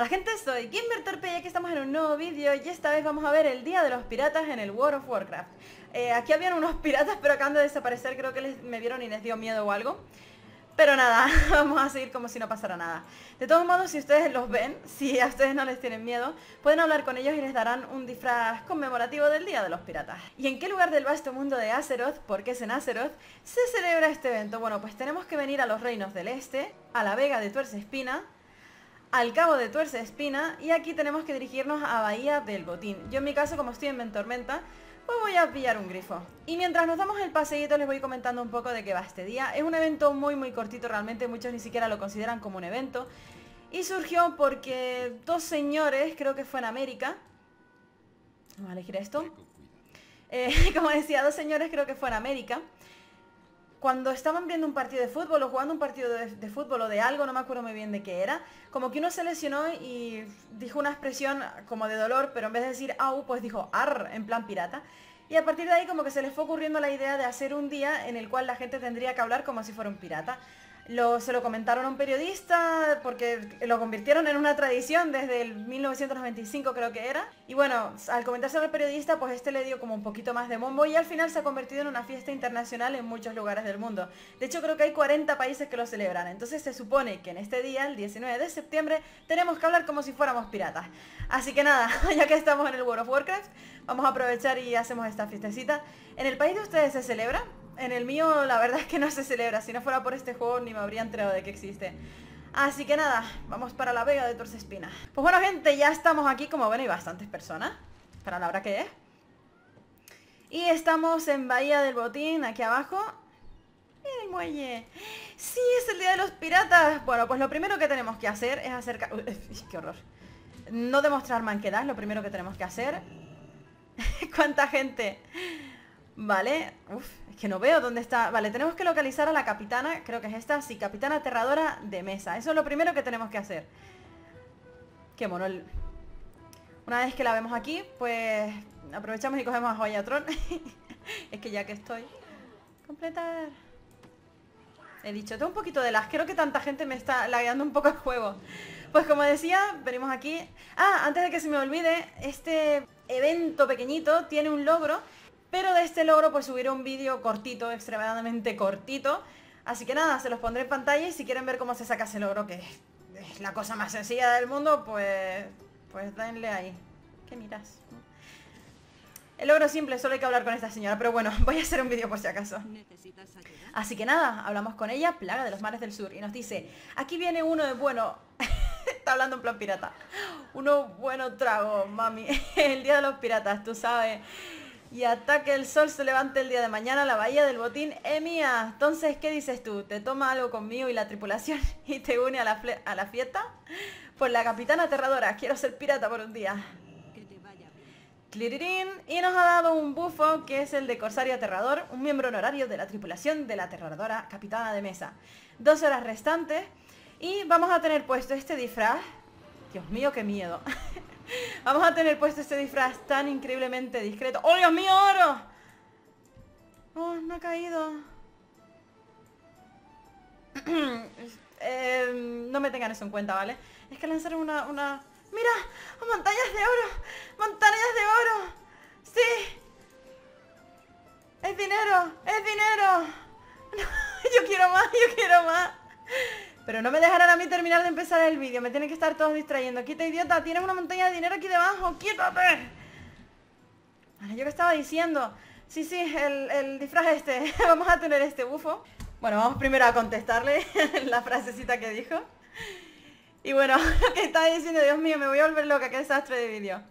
Hola gente, soy Kimber Torpe y aquí estamos en un nuevo vídeo y esta vez vamos a ver el Día de los Piratas en el World of Warcraft. Eh, aquí habían unos piratas pero acaban de desaparecer, creo que les, me vieron y les dio miedo o algo. Pero nada, vamos a seguir como si no pasara nada. De todos modos, si ustedes los ven, si a ustedes no les tienen miedo, pueden hablar con ellos y les darán un disfraz conmemorativo del Día de los Piratas. ¿Y en qué lugar del vasto mundo de Azeroth, porque es en Azeroth, se celebra este evento? Bueno, pues tenemos que venir a los reinos del este, a la Vega de Tuerce Espina, al cabo de Tuerce Espina, y aquí tenemos que dirigirnos a Bahía del Botín. Yo en mi caso, como estoy en Ventormenta, pues voy a pillar un grifo. Y mientras nos damos el paseíto les voy comentando un poco de qué va este día. Es un evento muy muy cortito realmente, muchos ni siquiera lo consideran como un evento. Y surgió porque dos señores, creo que fue en América, vamos a elegir esto. Eh, como decía, dos señores creo que fue en América. Cuando estaban viendo un partido de fútbol o jugando un partido de, fútbol o de algo, no me acuerdo muy bien de qué era, como que uno se lesionó y dijo una expresión como de dolor, pero en vez de decir au, pues dijo ar, en plan pirata. Y a partir de ahí como que se les fue ocurriendo la idea de hacer un día en el cual la gente tendría que hablar como si fuera un pirata se lo comentaron a un periodista porque lo convirtieron en una tradición desde el 1995 creo que era. Y bueno, al comentárselo al periodista, pues este le dio como un poquito más de bombo y al final se ha convertido en una fiesta internacional en muchos lugares del mundo. De hecho creo que hay 40 países que lo celebran. Entonces se supone que en este día, el 19 de septiembre, tenemos que hablar como si fuéramos piratas. Así que nada, ya que estamos en el World of Warcraft, vamos a aprovechar y hacemos esta fiestecita. ¿En el país de ustedes se celebra? En el mío la verdad es que no se celebra. Si no fuera por este juego ni me habría enterado de que existe. Así que nada, vamos para la Vega de Torce Espina. Pues bueno gente, ya estamos aquí. Como ven hay bastantes personas. Para la hora que es. Y estamos en Bahía del Botín, aquí abajo. Mira el muelle. Sí, es el día de los piratas. Bueno, pues lo primero que tenemos que hacer es acercar... Uy, qué horror. No demostrar manquedad, lo primero que tenemos que hacer. ¿Cuánta gente? Vale, es que no veo dónde está. Vale, tenemos que localizar a la capitana Creo que es esta, sí, capitana aterradora de mesa. Eso es lo primero que tenemos que hacer. Qué mono Una vez que la vemos aquí, pues Aprovechamos y cogemos a Joyatron Es que ya que estoy Completar. He dicho, tengo un poquito de las Creo que tanta gente me está lagueando un poco el juego. Pues como decía, venimos aquí. Ah, antes de que se me olvide Este evento pequeñito tiene un logro pero de este logro pues subiré un vídeo cortito, extremadamente cortito. Así que nada, se los pondré en pantalla y si quieren ver cómo se saca ese logro, que es la cosa más sencilla del mundo, pues, pues denle ahí. ¿Qué miras? El logro simple, solo hay que hablar con esta señora, pero bueno, voy a hacer un vídeo por si acaso. Así que nada, hablamos con ella, plaga de los mares del sur, y nos dice, aquí viene uno de bueno... Está hablando en plan pirata. Uno bueno trago, mami. El día de los piratas, tú sabes y ataque el sol se levante el día de mañana la bahía del botín es mía. Entonces, ¿qué dices tú? ¿Te toma algo conmigo y la tripulación y te une a la, a la fiesta? Pues la capitana aterradora, quiero ser pirata por un día. Clirirín, y nos ha dado un bufo que es el de Corsario Aterrador, un miembro honorario de la tripulación de la aterradora capitana de mesa. Dos horas restantes y vamos a tener puesto este disfraz. Dios mío, qué miedo. Vamos a tener puesto este disfraz tan increíblemente discreto. ¡Oh, Dios mío, oro! Oh, no ha caído. eh, no me tengan eso en cuenta, ¿vale? Es que lanzaron una... una... ¡Mira! ¡Oh, ¡Montañas de oro! ¡Montañas de oro! ¡Sí! ¡Es dinero! ¡Es dinero! yo quiero más, yo quiero más. Pero no me dejarán a mí terminar de empezar el vídeo. Me tienen que estar todos distrayendo. Quita, idiota. Tienes una montaña de dinero aquí debajo. ¡Quítate! Vale, yo que estaba diciendo. Sí, sí, el, el disfraz este. vamos a tener este bufo. Bueno, vamos primero a contestarle la frasecita que dijo. Y bueno, lo que estaba diciendo, Dios mío, me voy a volver loca, qué desastre de vídeo.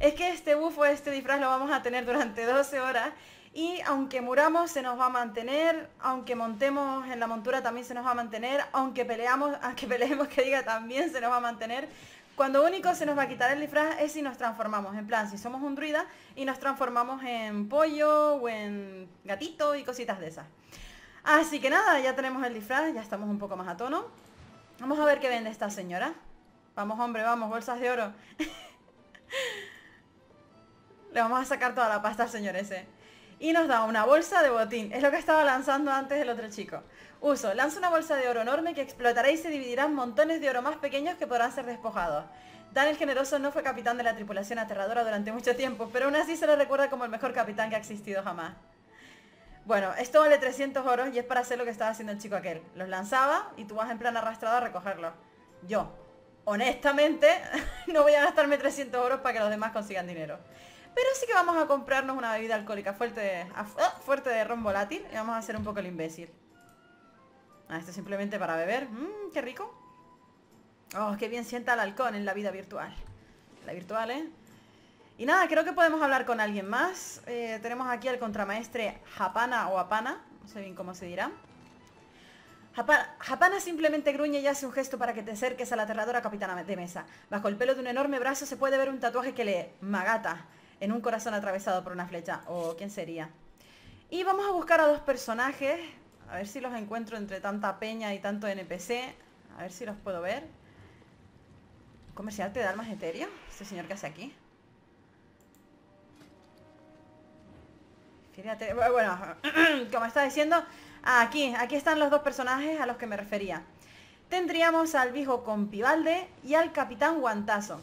Es que este bufo, este disfraz lo vamos a tener durante 12 horas y aunque muramos se nos va a mantener, aunque montemos en la montura también se nos va a mantener, aunque peleamos, aunque peleemos que diga también se nos va a mantener. Cuando único se nos va a quitar el disfraz es si nos transformamos, en plan, si somos un druida y nos transformamos en pollo o en gatito y cositas de esas. Así que nada, ya tenemos el disfraz, ya estamos un poco más a tono. Vamos a ver qué vende esta señora. Vamos, hombre, vamos, bolsas de oro. Le vamos a sacar toda la pasta al señor ese y nos da una bolsa de botín. Es lo que estaba lanzando antes el otro chico. Uso. Lanza una bolsa de oro enorme que explotará y se dividirán montones de oro más pequeños que podrán ser despojados. Dan el Generoso no fue capitán de la tripulación aterradora durante mucho tiempo, pero aún así se le recuerda como el mejor capitán que ha existido jamás. Bueno, esto vale 300 oros y es para hacer lo que estaba haciendo el chico aquel. Los lanzaba y tú vas en plan arrastrado a recogerlos. Yo, honestamente, no voy a gastarme 300 oros para que los demás consigan dinero. Pero sí que vamos a comprarnos una bebida alcohólica fuerte de, ah, fuerte de ron volátil y vamos a hacer un poco el imbécil. Ah, esto simplemente para beber. Mmm, qué rico. Oh, qué bien sienta el halcón en la vida virtual. La virtual, ¿eh? Y nada, creo que podemos hablar con alguien más. Eh, tenemos aquí al contramaestre Japana o Apana. No sé bien cómo se dirá. Japana, simplemente gruñe y hace un gesto para que te acerques a la aterradora capitana de mesa. Bajo el pelo de un enorme brazo se puede ver un tatuaje que lee Magata en un corazón atravesado por una flecha. ¿O quién sería? Y vamos a buscar a dos personajes. A ver si los encuentro entre tanta peña y tanto NPC. A ver si los puedo ver. ¿Comerciante de almas etéreo? Este señor que hace aquí. Fíjate, bueno, como estaba diciendo, aquí, aquí están los dos personajes a los que me refería. Tendríamos al viejo Compivalde y al capitán Guantazo.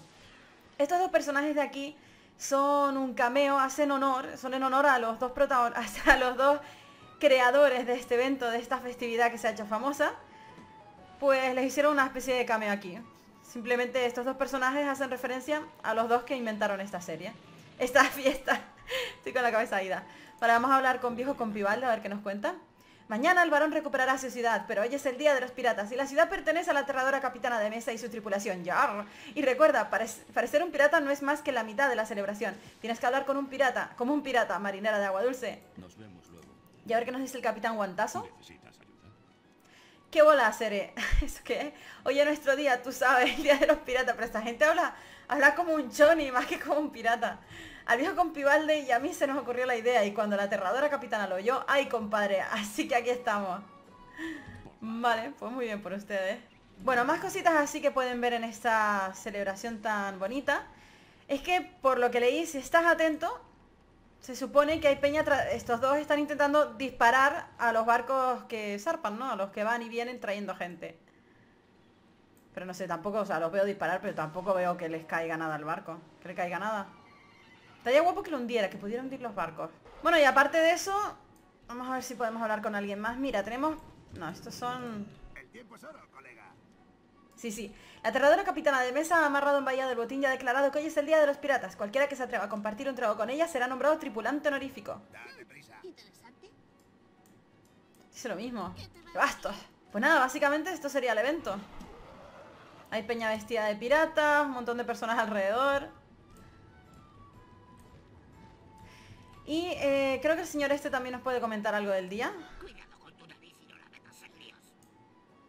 Estos dos personajes de aquí son un cameo, hacen honor, son en honor a los dos protagonistas, a los dos creadores de este evento, de esta festividad que se ha hecho famosa, pues les hicieron una especie de cameo aquí. Simplemente estos dos personajes hacen referencia a los dos que inventaron esta serie. Esta fiesta. Estoy con la cabeza ida. Para vamos a hablar con viejo Compivalde, a ver qué nos cuenta. Mañana el varón recuperará su ciudad, pero hoy es el día de los piratas y la ciudad pertenece a la aterradora capitana de mesa y su tripulación. ¡Yar! Y recuerda, parecer un pirata no es más que la mitad de la celebración. Tienes que hablar con un pirata, como un pirata, marinera de agua dulce. Nos vemos luego. Y a ver qué nos dice el capitán Guantazo. ¿Qué bola, Sere? ¿Es que Hoy es nuestro día, tú sabes, el día de los piratas, pero esta gente habla, habla como un choni más que como un pirata. Al viejo compivalde y a mí se nos ocurrió la idea y cuando la aterradora capitana lo oyó, ¡ay, compadre! Así que aquí estamos. Vale, pues muy bien por ustedes. Bueno, más cositas así que pueden ver en esta celebración tan bonita. Es que, por lo que leí, si estás atento, se supone que hay peña, estos dos están intentando disparar a los barcos que zarpan, ¿no? A los que van y vienen trayendo gente. Pero no sé, tampoco, o sea, los veo disparar, pero tampoco veo que les caiga nada al barco. Que le caiga nada. Estaría guapo que lo hundiera, que pudieran hundir los barcos. Bueno, y aparte de eso, vamos a ver si podemos hablar con alguien más. Mira, tenemos... No, estos son... El tiempo es oro, colega. Sí, sí. La aterradora capitana de mesa ha amarrado en Bahía del Botín y ha declarado que hoy es el día de los piratas. Cualquiera que se atreva a compartir un trago con ella será nombrado tripulante honorífico. Dice lo mismo. ¡Qué bastos! Pues nada, básicamente esto sería el evento. Hay peña vestida de piratas, un montón de personas alrededor. Y eh, creo que el señor este también nos puede comentar algo del día.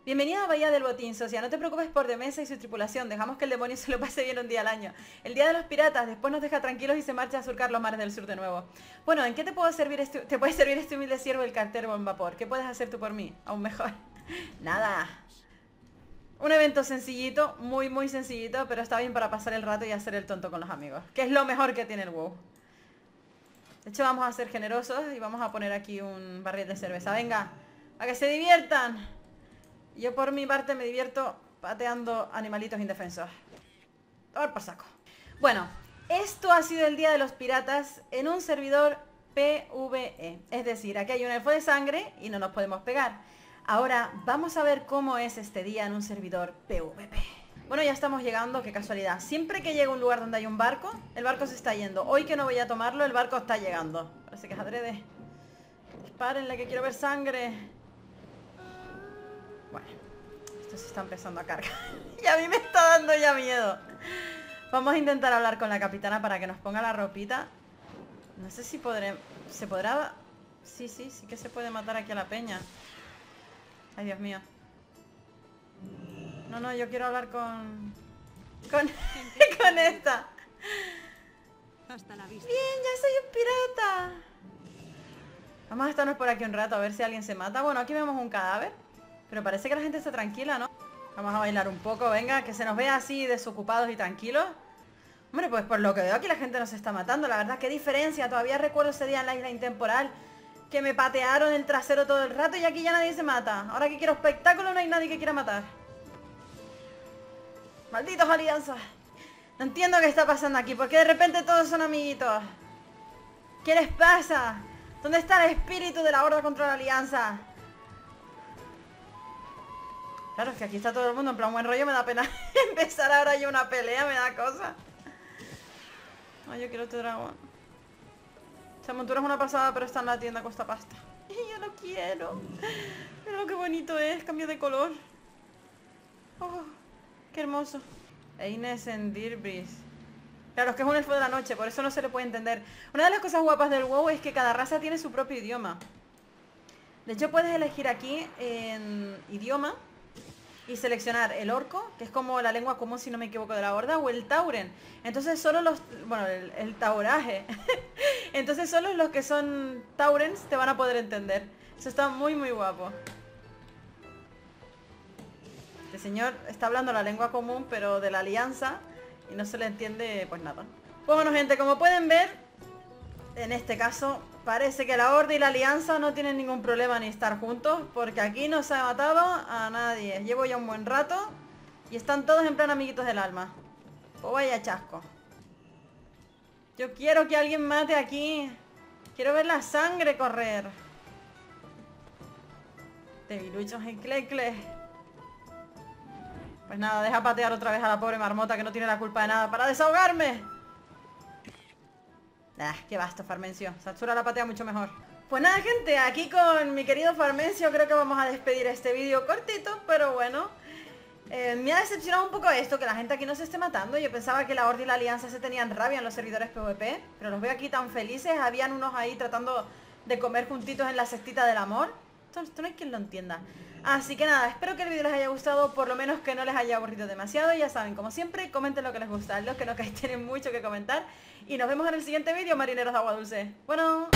Bienvenido a Bahía del Botín, Socia. No te preocupes por Demesa y su tripulación. Dejamos que el demonio se lo pase bien un día al año. El día de los piratas, después nos deja tranquilos y se marcha a surcar los mares del sur de nuevo. Bueno, ¿en qué te puedo servir este, te puede servir este humilde siervo el cartero en vapor? ¿Qué puedes hacer tú por mí? Aún mejor. Nada. Un evento sencillito, muy muy sencillito, pero está bien para pasar el rato y hacer el tonto con los amigos. Que es lo mejor que tiene el WoW. De hecho, vamos a ser generosos y vamos a poner aquí un barril de cerveza. Venga, a que se diviertan. Yo por mi parte me divierto pateando animalitos indefensos. Ver por saco. Bueno, esto ha sido el Día de los Piratas en un servidor PvE. Es decir, aquí hay un elfo de sangre y no nos podemos pegar. Ahora vamos a ver cómo es este día en un servidor PvP. Bueno, ya estamos llegando, qué casualidad. Siempre que llego a un lugar donde hay un barco, el barco se está yendo. Hoy que no voy a tomarlo, el barco está llegando. Parece que es adrede. Dispárenle que quiero ver sangre. Bueno, esto se está empezando a cargar. y a mí me está dando ya miedo. Vamos a intentar hablar con la capitana para que nos ponga la ropita. No sé si podré... ¿Se podrá...? Sí, sí, sí que se puede matar aquí a la peña. Ay, Dios mío. No, no, yo quiero hablar con... Con, con esta. Hasta la vista. Bien, ya soy un pirata. Vamos a estarnos por aquí un rato a ver si alguien se mata. Bueno, aquí vemos un cadáver. Pero parece que la gente está tranquila, ¿no? Vamos a bailar un poco, venga, que se nos vea así desocupados y tranquilos. Hombre, pues por lo que veo aquí la gente nos está matando. La verdad, qué diferencia. Todavía recuerdo ese día en la isla intemporal que me patearon el trasero todo el rato y aquí ya nadie se mata. Ahora que quiero espectáculo no hay nadie que quiera matar. Malditos alianzas. No entiendo qué está pasando aquí. porque de repente todos son amiguitos? ¿Qué les pasa? ¿Dónde está el espíritu de la horda contra la alianza? Claro, es que aquí está todo el mundo en plan buen rollo. Me da pena empezar ahora yo una pelea. Me da cosa. Ay, yo quiero este dragón. Esta montura es una pasada, pero está en la tienda costa pasta. Y yo lo quiero. Mira lo que bonito es. Cambio de color. Oh, qué hermoso. Eines en Dirbris. Claro, es que es un elfo de la noche, por eso no se le puede entender. Una de las cosas guapas del WoW es que cada raza tiene su propio idioma. De hecho, puedes elegir aquí en idioma y seleccionar el orco, que es como la lengua común, si no me equivoco, de la horda, o el tauren. Entonces solo los... bueno, el, tauraje. Entonces solo los que son taurens te van a poder entender. Eso está muy, muy guapo. Este señor está hablando la lengua común, pero de la alianza, y no se le entiende pues nada. Pues bueno, gente, como pueden ver, en este caso parece que la Horda y la Alianza no tienen ningún problema ni estar juntos, porque aquí no se ha matado a nadie. Llevo ya un buen rato y están todos en plan amiguitos del alma. O vaya chasco. Yo quiero que alguien mate aquí. Quiero ver la sangre correr. Debiluchos en clecle. Pues nada, deja patear otra vez a la pobre marmota que no tiene la culpa de nada para desahogarme. Ah, qué basto, Farmencio. Satsura la patea mucho mejor. Pues nada, gente, aquí con mi querido Farmencio creo que vamos a despedir este vídeo cortito, pero bueno. Eh, me ha decepcionado un poco esto, que la gente aquí no se esté matando. Yo pensaba que la Horda y la Alianza se tenían rabia en los servidores PvP, pero los veo aquí tan felices. Habían unos ahí tratando de comer juntitos en la cestita del amor. Esto, no hay quien lo entienda. Así que nada, espero que el vídeo les haya gustado, por lo menos que no les haya aburrido demasiado. Ya saben, como siempre, comenten lo que les gusta. Los que no caen tienen mucho que comentar. Y nos vemos en el siguiente vídeo, marineros de agua dulce. Bueno...